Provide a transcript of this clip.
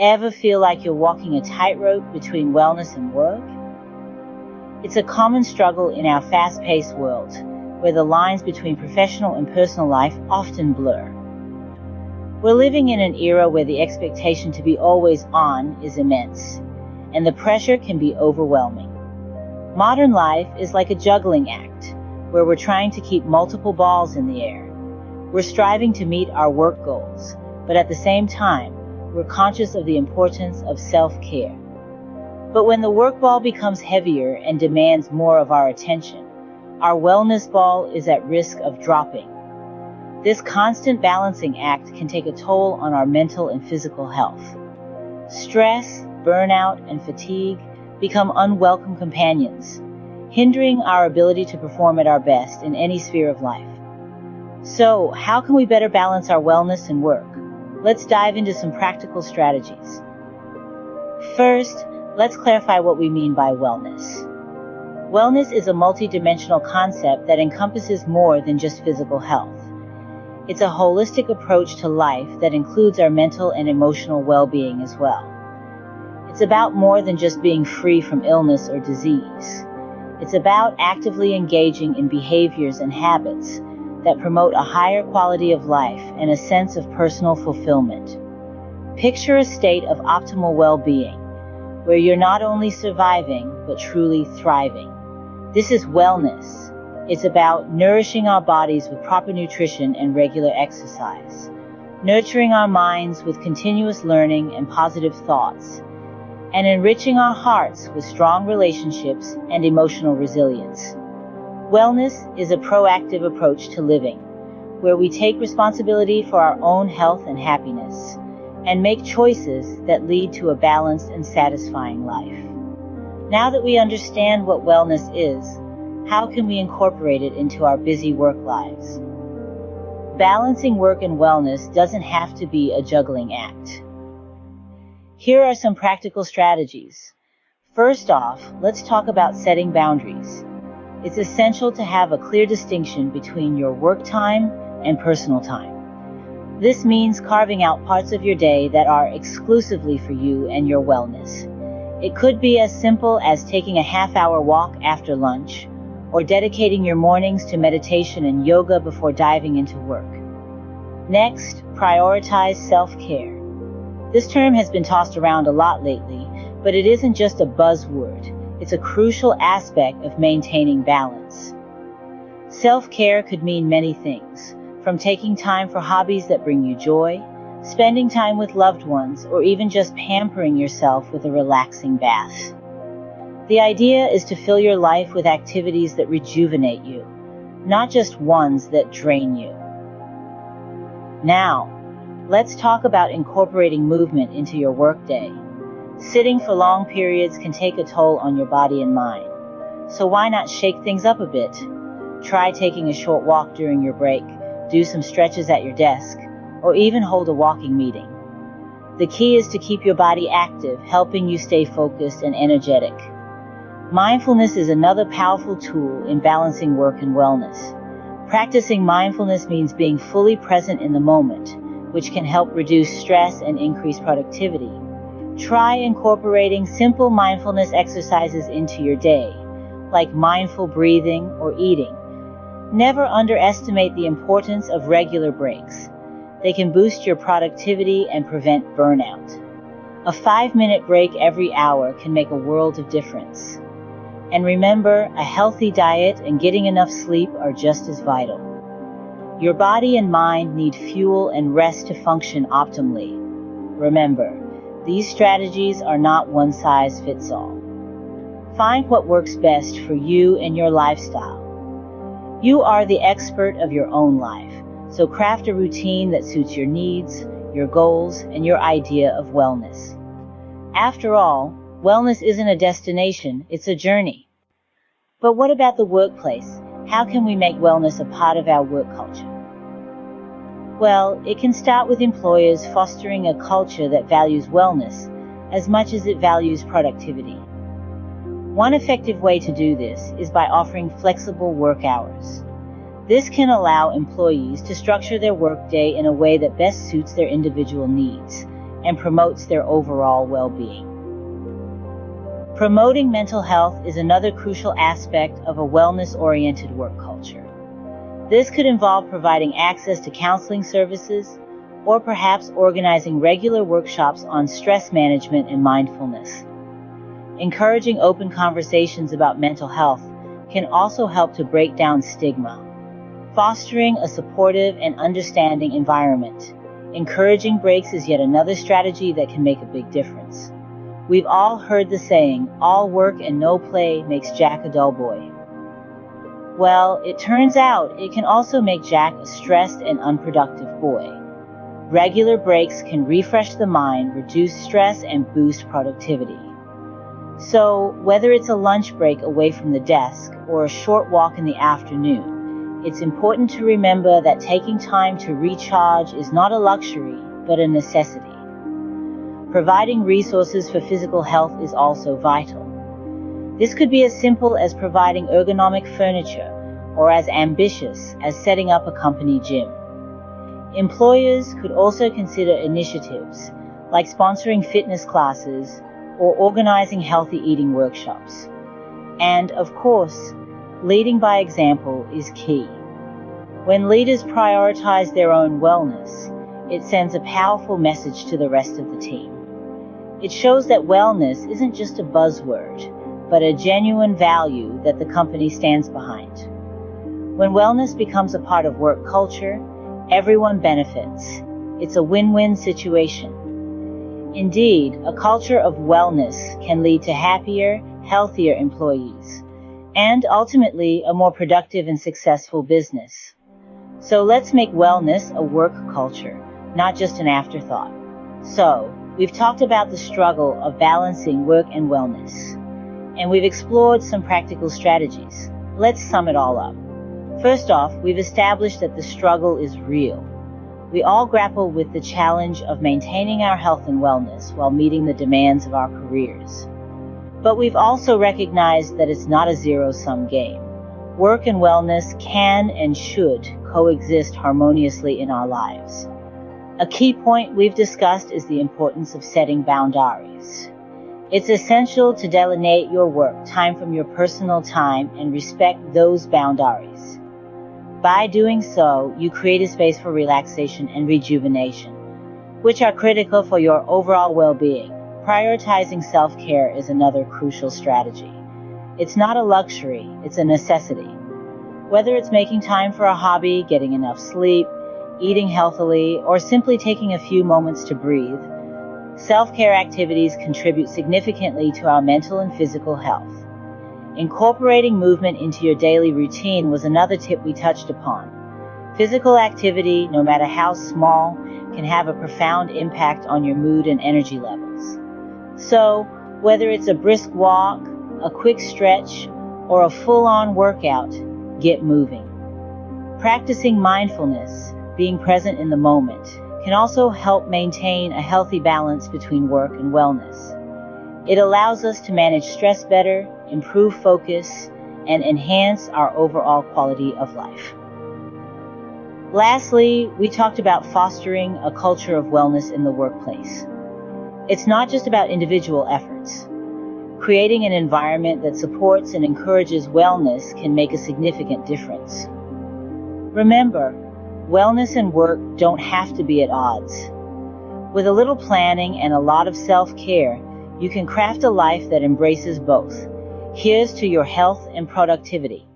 Ever feel like you're walking a tightrope between wellness and work? It's a common struggle in our fast paced world, where the lines between professional and personal life often blur. We're living in an era where the expectation to be always on is immense, and the pressure can be overwhelming. Modern life is like a juggling act, where we're trying to keep multiple balls in the air. We're striving to meet our work goals, but at the same time, we're conscious of the importance of self-care. But when the work ball becomes heavier and demands more of our attention, our wellness ball is at risk of dropping. This constant balancing act can take a toll on our mental and physical health. Stress, burnout, and fatigue become unwelcome companions, hindering our ability to perform at our best in any sphere of life. So, how can we better balance our wellness and work? Let's dive into some practical strategies. First, let's clarify what we mean by wellness. Wellness is a multidimensional concept that encompasses more than just physical health. It's a holistic approach to life that includes our mental and emotional well-being as well. It's about more than just being free from illness or disease. It's about actively engaging in behaviors and habits that promote a higher quality of life and a sense of personal fulfillment. Picture a state of optimal well-being, where you're not only surviving, but truly thriving. This is wellness. It's about nourishing our bodies with proper nutrition and regular exercise, nurturing our minds with continuous learning and positive thoughts, and enriching our hearts with strong relationships and emotional resilience. Wellness is a proactive approach to living, where we take responsibility for our own health and happiness, and make choices that lead to a balanced and satisfying life. Now that we understand what wellness is, how can we incorporate it into our busy work lives? Balancing work and wellness doesn't have to be a juggling act. Here are some practical strategies. First off, let's talk about setting boundaries. It's essential to have a clear distinction between your work time and personal time. This means carving out parts of your day that are exclusively for you and your wellness. It could be as simple as taking a half hour walk after lunch, or dedicating your mornings to meditation and yoga before diving into work. Next, prioritize self-care. This term has been tossed around a lot lately, but it isn't just a buzzword. It's a crucial aspect of maintaining balance. Self-care could mean many things, from taking time for hobbies that bring you joy, spending time with loved ones, or even just pampering yourself with a relaxing bath. The idea is to fill your life with activities that rejuvenate you, not just ones that drain you. Now, let's talk about incorporating movement into your workday. Sitting for long periods can take a toll on your body and mind. So why not shake things up a bit? Try taking a short walk during your break, do some stretches at your desk, or even hold a walking meeting. The key is to keep your body active, helping you stay focused and energetic. Mindfulness is another powerful tool in balancing work and wellness. Practicing mindfulness means being fully present in the moment, which can help reduce stress and increase productivity. Try incorporating simple mindfulness exercises into your day, like mindful breathing or eating. Never underestimate the importance of regular breaks. They can boost your productivity and prevent burnout. A five minute break every hour can make a world of difference. And remember, a healthy diet and getting enough sleep are just as vital. Your body and mind need fuel and rest to function optimally. Remember, these strategies are not one size fits all. Find what works best for you and your lifestyle. You are the expert of your own life, so craft a routine that suits your needs, your goals, and your idea of wellness. After all, wellness isn't a destination, it's a journey. But what about the workplace? How can we make wellness a part of our work culture? Well, it can start with employers fostering a culture that values wellness as much as it values productivity. One effective way to do this is by offering flexible work hours. This can allow employees to structure their workday in a way that best suits their individual needs, and promotes their overall well-being. Promoting mental health is another crucial aspect of a wellness-oriented work culture. This could involve providing access to counseling services, or perhaps organizing regular workshops on stress management and mindfulness. Encouraging open conversations about mental health can also help to break down stigma. Fostering a supportive and understanding environment. Encouraging breaks is yet another strategy that can make a big difference. We've all heard the saying, all work and no play makes Jack a dull boy. Well, it turns out it can also make Jack a stressed and unproductive boy. Regular breaks can refresh the mind, reduce stress, and boost productivity. So, whether it's a lunch break away from the desk or a short walk in the afternoon, it's important to remember that taking time to recharge is not a luxury, but a necessity. Providing resources for physical health is also vital. This could be as simple as providing ergonomic furniture or as ambitious as setting up a company gym. Employers could also consider initiatives like sponsoring fitness classes or organizing healthy eating workshops. And of course, leading by example is key. When leaders prioritize their own wellness, it sends a powerful message to the rest of the team. It shows that wellness isn't just a buzzword, but a genuine value that the company stands behind. When wellness becomes a part of work culture, Everyone benefits. It's a win-win situation. Indeed, a culture of wellness can lead to happier, healthier employees, and ultimately a more productive and successful business. So let's make wellness a work culture, not just an afterthought. So, we've talked about the struggle of balancing work and wellness, and we've explored some practical strategies. Let's sum it all up. First off, we've established that the struggle is real. We all grapple with the challenge of maintaining our health and wellness while meeting the demands of our careers. But we've also recognized that it's not a zero sum game. Work and wellness can and should coexist harmoniously in our lives. A key point we've discussed is the importance of setting boundaries. It's essential to delineate your work time from your personal time and respect those boundaries. By doing so, you create a space for relaxation and rejuvenation, which are critical for your overall well-being. Prioritizing self-care is another crucial strategy. It's not a luxury, it's a necessity. Whether it's making time for a hobby, getting enough sleep, eating healthily, or simply taking a few moments to breathe, self-care activities contribute significantly to our mental and physical health. Incorporating movement into your daily routine was another tip we touched upon. Physical activity, no matter how small, can have a profound impact on your mood and energy levels. So, whether it's a brisk walk, a quick stretch, or a full-on workout, get moving. Practicing mindfulness, being present in the moment, can also help maintain a healthy balance between work and wellness. It allows us to manage stress better, improve focus, and enhance our overall quality of life. Lastly, we talked about fostering a culture of wellness in the workplace. It's not just about individual efforts. Creating an environment that supports and encourages wellness can make a significant difference. Remember, wellness and work don't have to be at odds. With a little planning and a lot of self-care, you can craft a life that embraces both. Here's to your health and productivity.